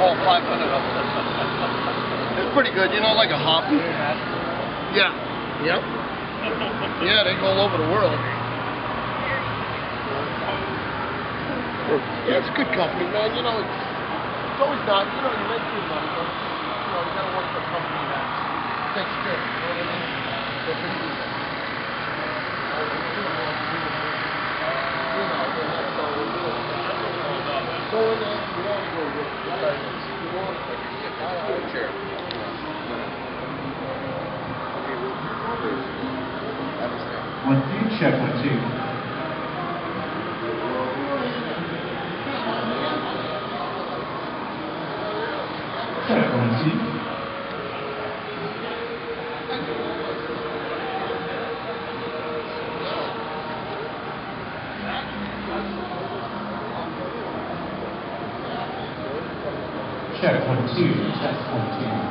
all 500 of them. it's pretty good, you know, like a hop. Yeah. Yep. Yeah, they go all over the world. Yeah, it's good company, man. You know, it's, it's always not, you know, you make good money, but, you know, you gotta work for a company that takes care of you, you know what I mean? So if it's, you know, then that's all we do. Go in there, you want to go with it. You want to, all right. Chair. One two, check one two. Check one two. Check one two, test one two.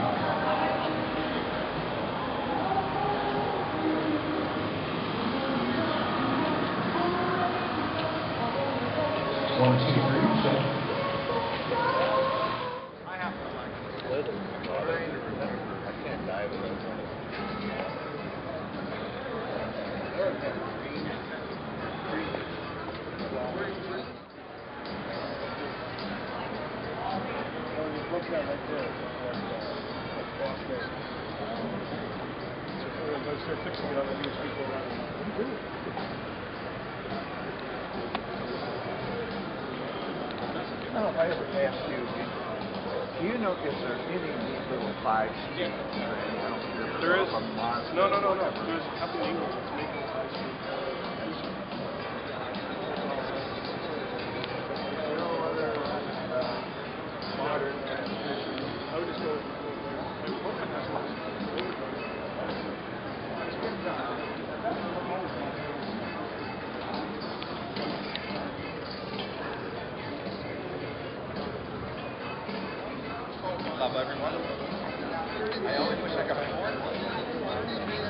One, two, three, check. Look at right there. That's phosphate. Those are fixing it on the news people around. I don't know if I ever asked you, do you know if there any of little five? I if There they're is. No, no, no, no. There's a England that's making. No job, everyone. I always wish I could afford one.